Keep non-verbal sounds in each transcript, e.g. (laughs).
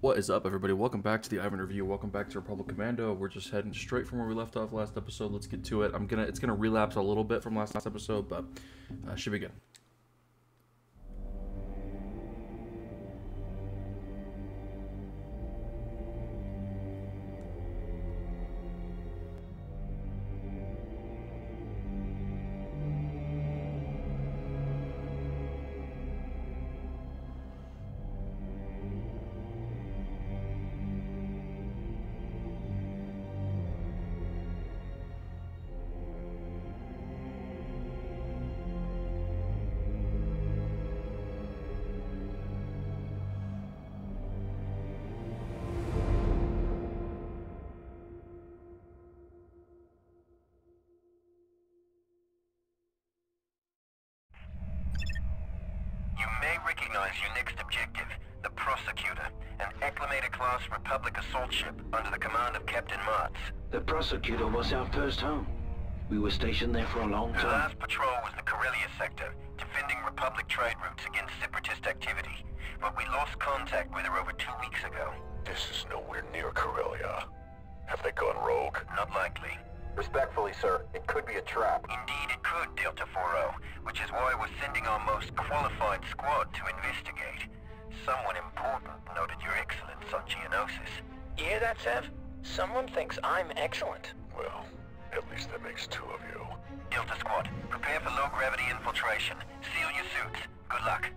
What is up, everybody? Welcome back to the Ivan Review. Welcome back to Republic Commando. We're just heading straight from where we left off last episode. Let's get to it. I'm gonna, it's gonna relapse a little bit from last episode, but uh, should be good. Recognize your next objective, the Prosecutor, an Acclamator-class Republic assault ship under the command of Captain Martz. The prosecutor was our first home. We were stationed there for a long Her time. last patrol was the Corellia sector, defending Republic trade routes against separatist activity. But we lost contact with her over two weeks ago. This is nowhere near Corellia. Have they gone rogue? Not likely. Respectfully, sir, it could be a trap. Indeed, it could, Delta 4-0, which is why we're sending our most qualified squad to investigate. Someone important noted your excellence on Geonosis. You hear that, Sev? Someone thinks I'm excellent. Well, at least that makes two of you. Delta Squad, prepare for low-gravity infiltration. Seal your suits. Good luck.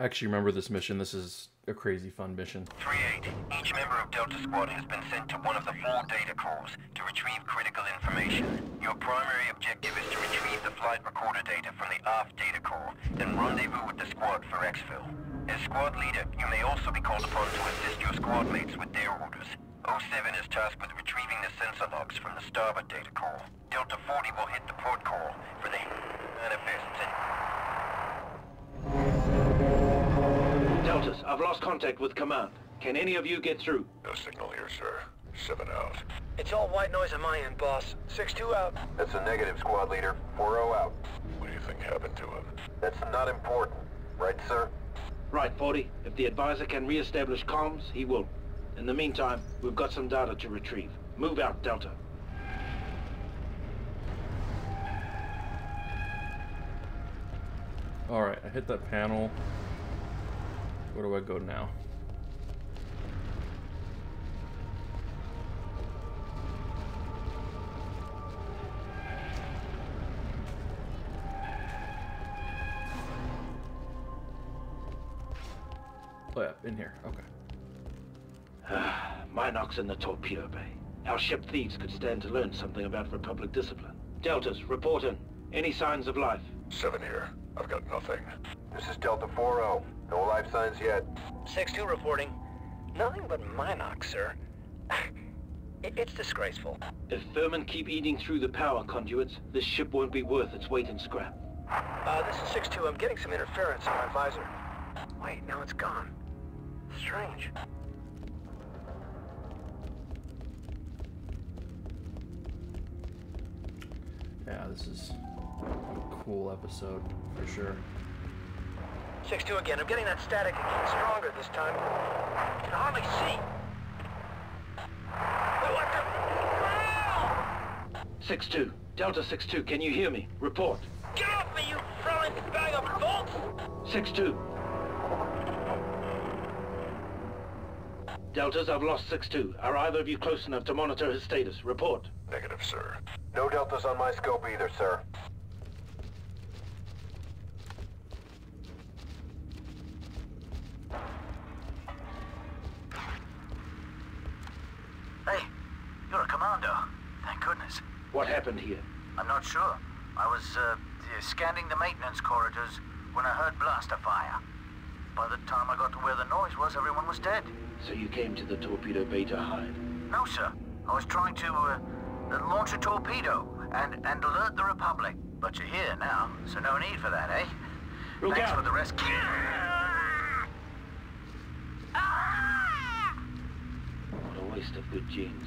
I actually remember this mission. This is a crazy fun mission. 3-8. Each member of Delta Squad has been sent to one of the four data cores to retrieve critical information. Your primary objective is to retrieve the flight recorder data from the aft data core, then rendezvous with the squad for exfil. As squad leader, you may also be called upon to assist your squad mates with their orders. 07 is tasked with retrieving the sensor logs from the starboard data core. Delta 40 will hit the port core for the manifests and Deltas, I've lost contact with command. Can any of you get through? No signal here, sir. Seven out. It's all white noise on my end, boss. 6-2 out. That's a negative, squad leader. 4-0 out. What do you think happened to him? That's not important, right, sir? Right, 40. If the advisor can re-establish comms, he will. In the meantime, we've got some data to retrieve. Move out, Delta. All right, I hit that panel. Where do I go now? Oh yeah, in here. Okay. (sighs) Mynocks in the torpedo bay. Our ship thieves could stand to learn something about Republic discipline. Deltas, report in. Any signs of life? Seven here. I've got nothing. This is Delta 4-0. No life signs yet. 6-2 reporting. Nothing but Mynocks, sir. (laughs) It- it's disgraceful. If vermin keep eating through the power conduits, this ship won't be worth its weight in scrap. Uh, this is 6-2. I'm getting some interference on my visor. Wait, now it's gone. Strange. Yeah, this is a cool episode for sure. 6-2 again. I'm getting that static again. Stronger this time. I can hardly see. What the... 6-2. Delta 6-2, can you hear me? Report. Get off me, you throwing bag of bolts! 6-2. Deltas, I've lost 6-2. Are either of you close enough to monitor his status? Report. Negative, sir. No deltas on my scope either, sir. You're a commando. Thank goodness. What happened here? I'm not sure. I was uh, scanning the maintenance corridors when I heard blaster fire. By the time I got to where the noise was, everyone was dead. So you came to the torpedo bay to hide. No, sir. I was trying to uh, launch a torpedo and, and alert the Republic. But you're here now, so no need for that, eh? Look Thanks out. for the rescue. What a waste of good genes.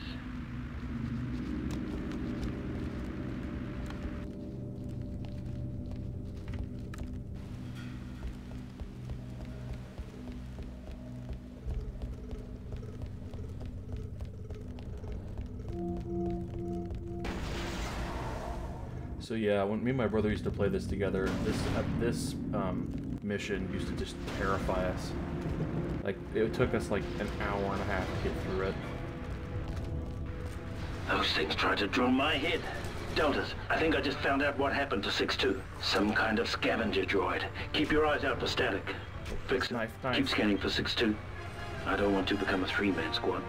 So yeah, when me and my brother used to play this together, this uh, this um, mission used to just terrify us. Like it took us like an hour and a half to get through it. Those things tried to drill my head. Deltas, I think I just found out what happened to 6-2. Some kind of scavenger droid. Keep your eyes out for static. Fix it. Knife, knife. Keep scanning for 6-2. I don't want to become a three-man squad.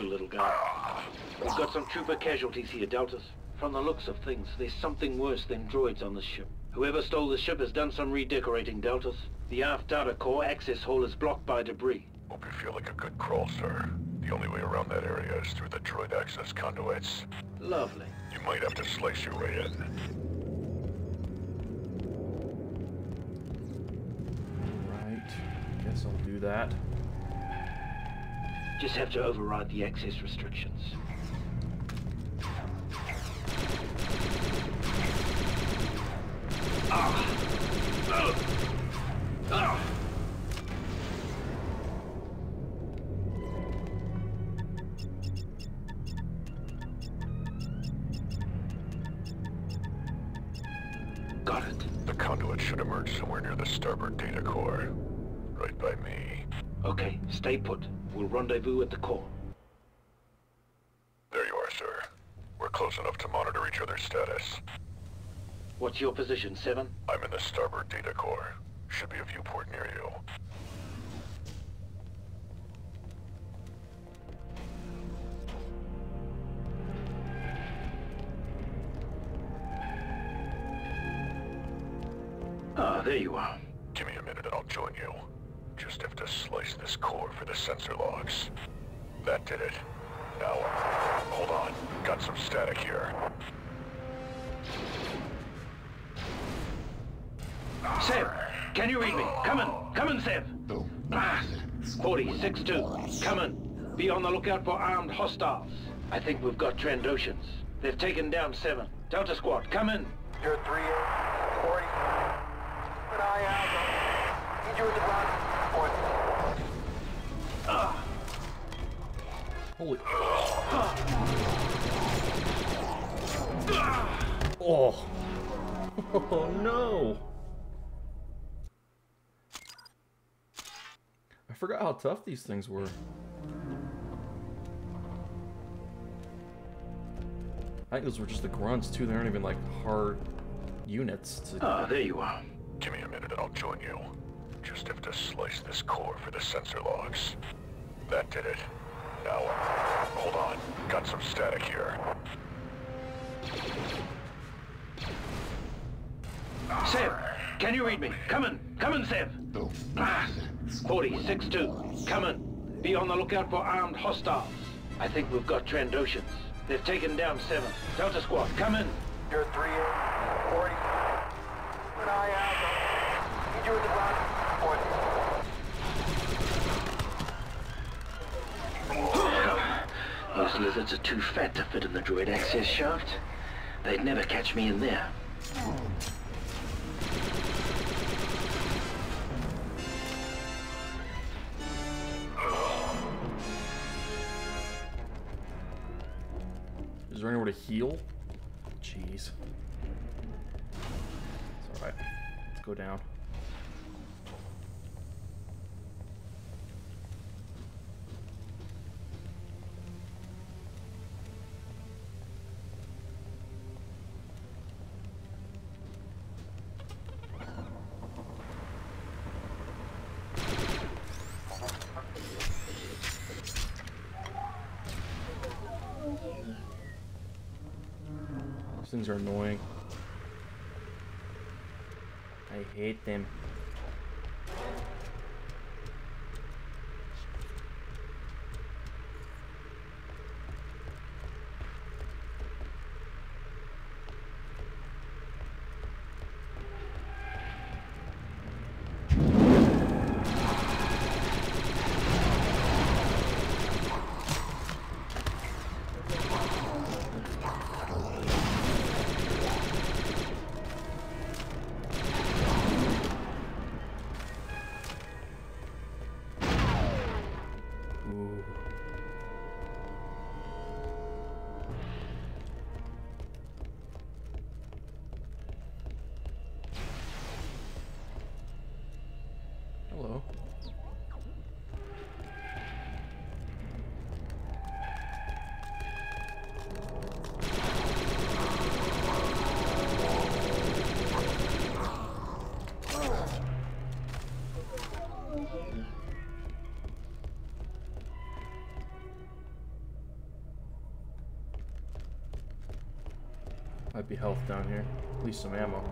Go, little guy. We've got some trooper casualties here, Deltas. From the looks of things, there's something worse than droids on this ship. Whoever stole the ship has done some redecorating, Deltas. The aft data core access hole is blocked by debris. Hope you feel like a good crawl, sir. The only way around that area is through the droid access conduits. Lovely. You might have to slice your way in. Right. Guess I'll do that. Just have to override the access restrictions. Got rendezvous at the core. There you are, sir. We're close enough to monitor each other's status. What's your position, Seven? I'm in the starboard data core. Should be a viewport near you. Ah, there you are. Give me a minute and I'll join you. Just have to slice this core for the sensor logs. That did it. Now, hold on. Got some static here. Sev, can you read me? Come in. Come in, Sev. Ah, 40-6-2. Come in. Be on the lookout for armed hostiles. I think we've got Trandoshans. They've taken down seven. Delta Squad, come in. You're 3 40. An eye out. Need you at the front. Holy. Oh. (laughs) Oh no. (laughs) I forgot how tough these things were. I think those were just the grunts too. They aren't even like hard units. To... Ah, there you are. Give me a minute and I'll join you. Just have to slice this core for the sensor logs. That did it. Now, hold on. Got some static here. Sev, can you read me? Come in. Come in, Sev. Ah, 40-6-2. Come in. Be on the lookout for armed hostiles. I think we've got Trandoshans. They've taken down seven. Delta Squad, come in. You're 3 40. An eye out. Need you at the front. Point. Those lizards are too fat to fit in the droid access shaft. They'd never catch me in there. Is there anywhere to heal? Jeez. It's alright. Let's go down. Things are annoying. I hate them. Might be health down here. At least some ammo.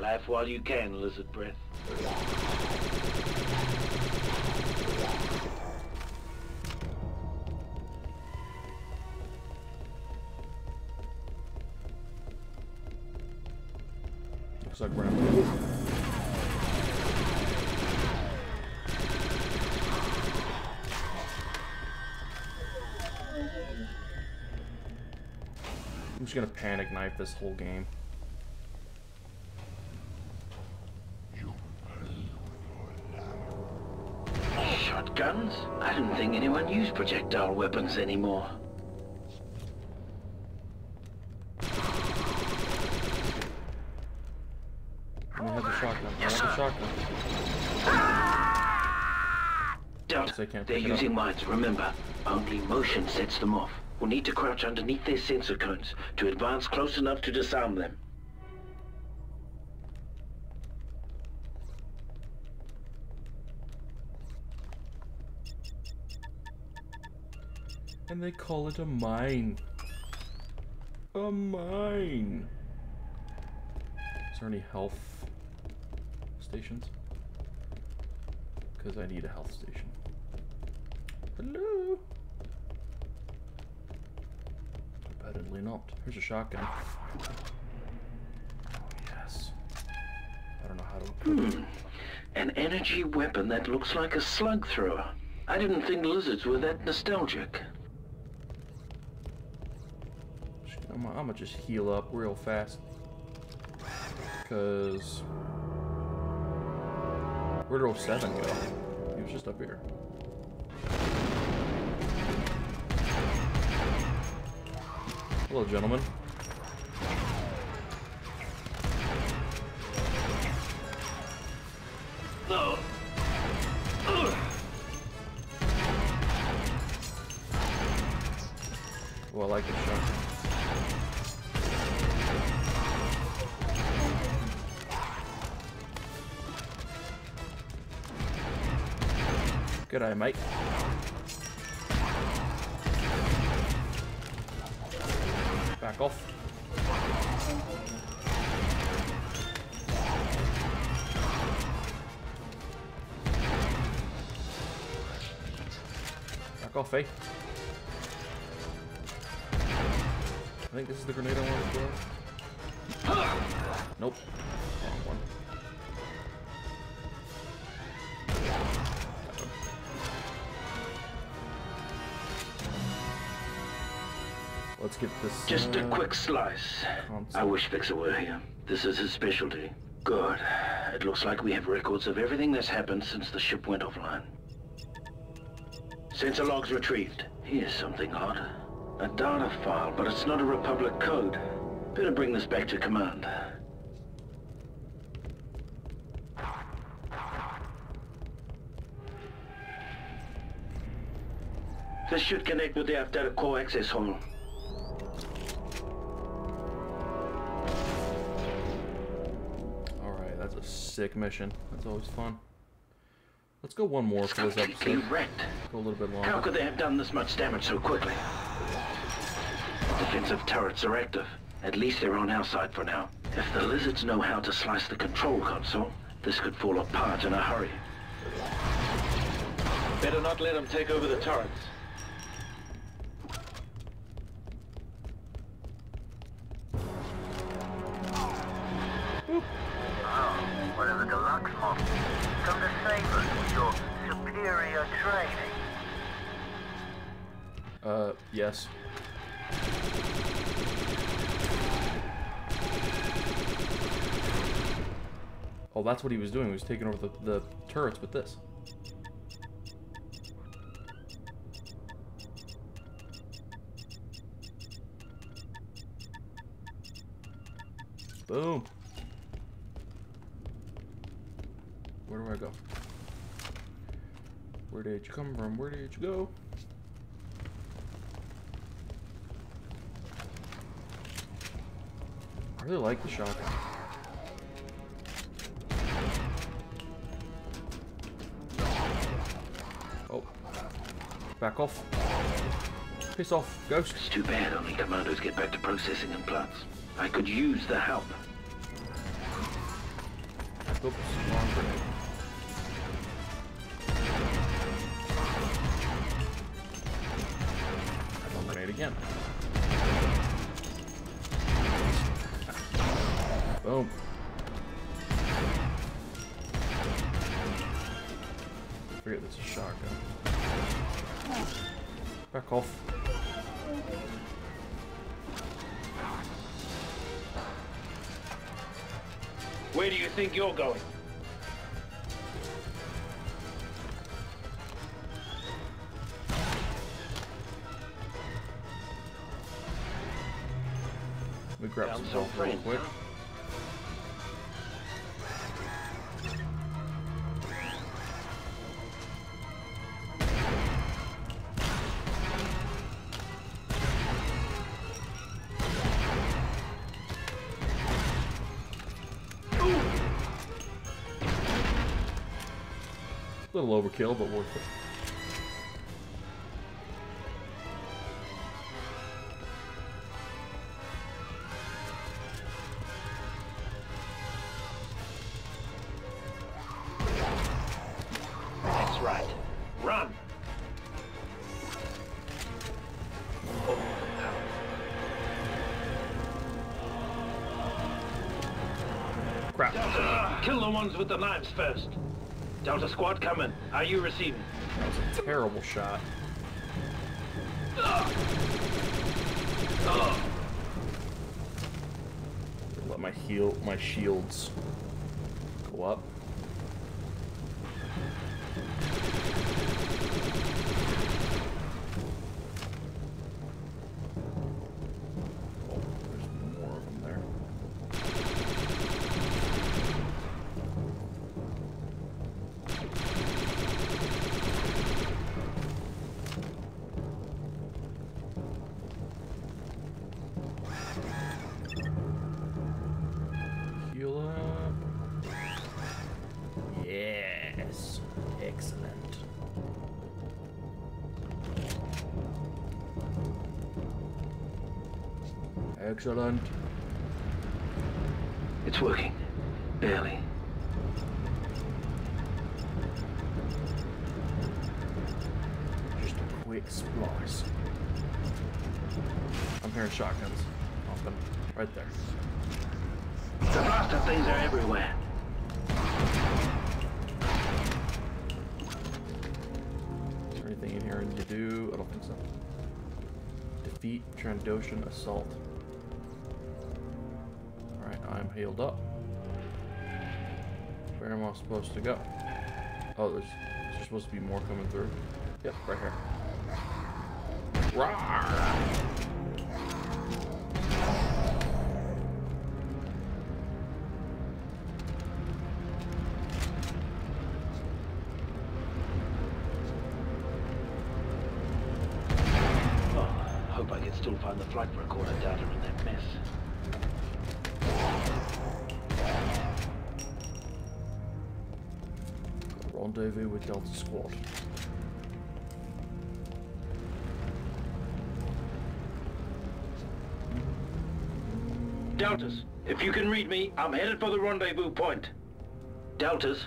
Laugh while you can, lizard breath. I'm just gonna panic knife this whole game. Shotguns? I didn't think anyone used projectile weapons anymore. Me have the shotgun. I Yes, have the shotgun. Ah! Don't. I can't They're pick it up. using mines, remember. Only motion sets them off. We'll need to crouch underneath their sensor cones to advance close enough to disarm them. And they call it a mine. A mine. Is there any health stations? Because I need a health station. Hello? Apparently not. Here's a shotgun. Oh, yes. I don't know how to equip hmm. it. An energy weapon that looks like a slug thrower. I didn't think lizards were that nostalgic. I'm, I'm gonna just heal up real fast. Because. Where'd 07 go? He was just up here. Hello, gentlemen. Oh, I like this shotgun. G'day, mate. Back off. Back off, eh? I think this is the grenade I wanted to throw. Nope. Wrong one. Let's get this. Just a uh, quick slice. I wish Fixer were here. This is his specialty. Good. It looks like we have records of everything that's happened since the ship went offline. Sensor logs retrieved. Here's something odd. A data file, but it's not a Republic code. Better bring this back to command. This should connect with the data core access hall. Sick mission. That's always fun. Let's go one more for this completely episode. wrecked. Go a little bit longer. How could they have done this much damage so quickly? Defensive turrets are active. At least they're on our side for now. If the lizards know how to slice the control console, this could fall apart in a hurry. Better not let them take over the turrets. Oh, whatever deluxe model. Come to save us with your superior training. Uh, yes. Oh, that's what he was doing. He was taking over the, the turrets with this. Boom. Where do I go? Where did you come from? Where did you go? I really like the shotgun. Oh. Back off. Piss off, ghost. It's too bad only commandos get back to processing and. I could use the help. Oops, grenade. Again. Boom. Forget this a shotgun. Back off. Where do you think you're going? Me grab Found some health real quick. A little overkill, but worth it. Kill the ones with the knives first. Delta squad coming. Are you receiving? That was a terrible shot. Ah. Let my heal, my shields Excellent. It's working. Barely. Just a quick splice. I'm hearing shotguns. Off them. Right there. The blaster things are everywhere. Is there anything in here to do? I don't think so. Defeat Trandoshan Assault. Healed up. Where am I supposed to go? Oh, there's, there's supposed to be more coming through. Yep, right here. Rawr! Hope I can still find the flight recorder data in that mess. Rendezvous with Delta Squad. Deltas, if you can read me, I'm headed for the rendezvous point. Deltas.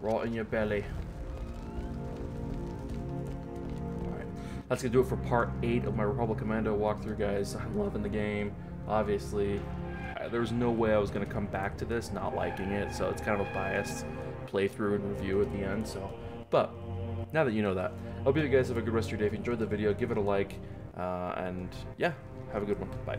Right in your belly. That's gonna do it for part 8 of my Republic Commando walkthrough, guys. I'm loving the game. Obviously, uh, there was no way I was gonna come back to this not liking it, so it's kind of a biased playthrough and review at the end, so. But, now that you know that, I hope you guys have a good rest of your day. If you enjoyed the video, give it a like, uh, and yeah, have a good one. Bye.